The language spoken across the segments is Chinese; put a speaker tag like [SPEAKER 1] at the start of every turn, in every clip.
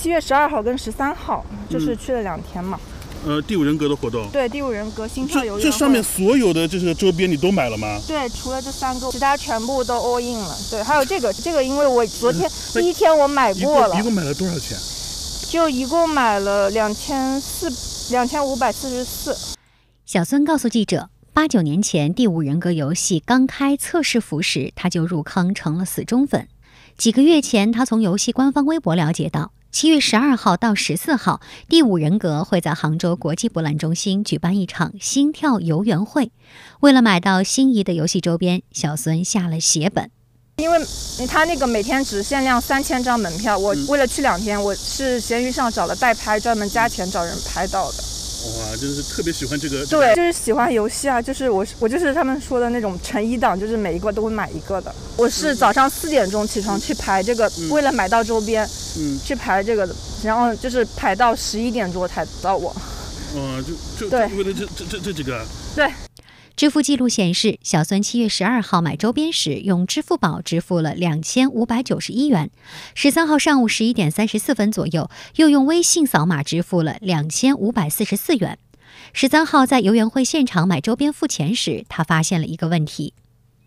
[SPEAKER 1] 七月十二号跟十三号，就是去了两天嘛。
[SPEAKER 2] 呃，第五人格的活动。
[SPEAKER 1] 对，第五人格心跳游
[SPEAKER 2] 这这上面所有的就是周边你都买了吗？
[SPEAKER 1] 对，除了这三个，其他全部都 all in 了。对，还有这个，这个因为我昨天第一天我买过了。
[SPEAKER 2] 一共买了多少钱？
[SPEAKER 1] 就一共买了两千四，两千五百四十四。
[SPEAKER 3] 小孙告诉记者，八九年前第五人格游戏刚开测试服时，他就入坑成了死忠粉。几个月前，他从游戏官方微博了解到。七月十二号到十四号，第五人格会在杭州国际博览中心举办一场心跳游园会。为了买到心仪的游戏周边，小孙下了血本。
[SPEAKER 1] 因为他那个每天只限量三千张门票，我为了去两天，我是闲鱼上找了代拍，专门加钱找人拍到的。
[SPEAKER 2] 哇，真的是特别喜欢这个。
[SPEAKER 1] 对，就是喜欢游戏啊，就是我我就是他们说的那种成一档，就是每一个都会买一个的。我是早上四点钟起床去排这个，为了买到周边，嗯，去排这个的，然后就是排到十一点多才到我。
[SPEAKER 2] 嗯，就就对，为了这这这这几个。
[SPEAKER 1] 对。
[SPEAKER 3] 支付记录显示，小孙七月十二号买周边时用支付宝支付了两千五百九十一元，十三号上午十一点三十四分左右又用微信扫码支付了两千五百四十四元。十三号在游园会现场买周边付钱时，他发现了一个问题。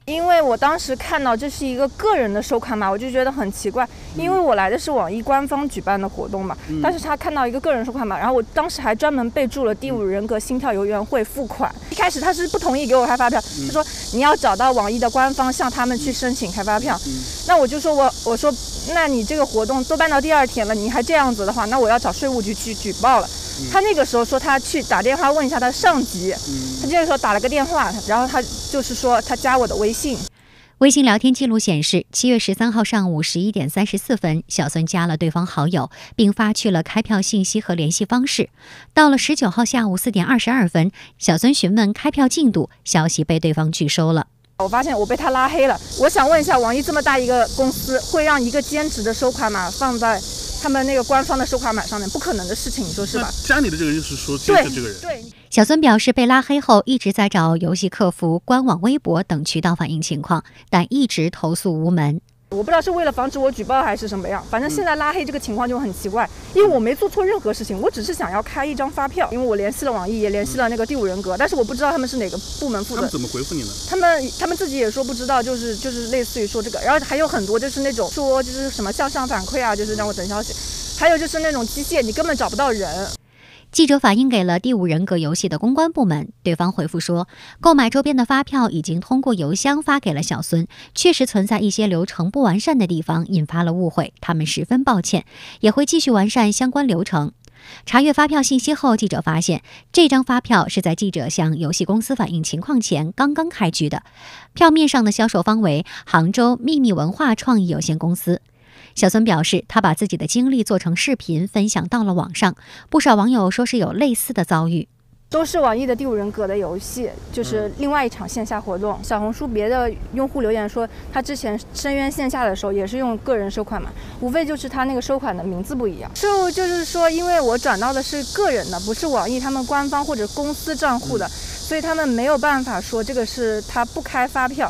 [SPEAKER 1] 因为我当时看到这是一个个人的收款码，我就觉得很奇怪。因为我来的是网易官方举办的活动嘛，但是他看到一个个人收款码，然后我当时还专门备注了“第五人格心跳游园会付款”。一开始他是不同意给我开发票，他说你要找到网易的官方向他们去申请开发票。那我就说我我说那你这个活动都办到第二天了，你还这样子的话，那我要找税务局去举报了。他那个时候说他去打电话问一下他上级，他这个时候打了个电话，然后他就是说他加我的微信。
[SPEAKER 3] 微信聊天记录显示，七月十三号上午十一点三十四分，小孙加了对方好友，并发去了开票信息和联系方式。到了十九号下午四点二十二分，小孙询问开票进度，消息被对方拒收了。
[SPEAKER 1] 我发现我被他拉黑了。我想问一下，网易这么大一个公司，会让一个兼职的收款码放在？他们那个官方的收款码上面不可能的事情，你说是吧？
[SPEAKER 2] 家里的这个人是说兼职这个人。
[SPEAKER 1] 对，
[SPEAKER 3] 小孙表示被拉黑后一直在找游戏客服、官网、微博等渠道反映情况，但一直投诉无门。
[SPEAKER 1] 我不知道是为了防止我举报还是什么样，反正现在拉黑这个情况就很奇怪，因为我没做错任何事情，我只是想要开一张发票，因为我联系了网易，也联系了那个第五人格，但是我不知道他们是哪个部门负责。他
[SPEAKER 2] 们怎么回复你呢？
[SPEAKER 1] 他们他们自己也说不知道，就是就是类似于说这个，然后还有很多就是那种说就是什么向上反馈啊，就是让我等消息，还有就是那种机械，你根本找不到人。
[SPEAKER 3] 记者反映给了第五人格游戏的公关部门，对方回复说，购买周边的发票已经通过邮箱发给了小孙，确实存在一些流程不完善的地方，引发了误会，他们十分抱歉，也会继续完善相关流程。查阅发票信息后，记者发现这张发票是在记者向游戏公司反映情况前刚刚开具的，票面上的销售方为杭州秘密文化创意有限公司。小孙表示，他把自己的经历做成视频分享到了网上，不少网友说是有类似的遭遇。
[SPEAKER 1] 都是网易的第五人格的游戏，就是另外一场线下活动。小红书别的用户留言说，他之前深渊线下的时候也是用个人收款嘛，无非就是他那个收款的名字不一样。就就是说，因为我转到的是个人的，不是网易他们官方或者公司账户的，所以他们没有办法说这个是他不开发票。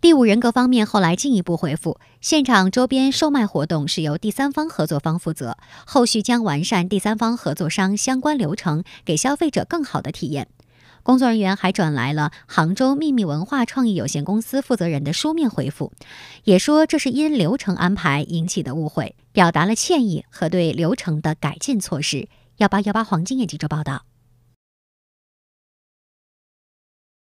[SPEAKER 3] 第五人格方面后来进一步回复，现场周边售卖活动是由第三方合作方负责，后续将完善第三方合作商相关流程，给消费者更好的体验。工作人员还转来了杭州秘密文化创意有限公司负责人的书面回复，也说这是因流程安排引起的误会，表达了歉意和对流程的改进措施。幺八幺八黄金眼记者报道。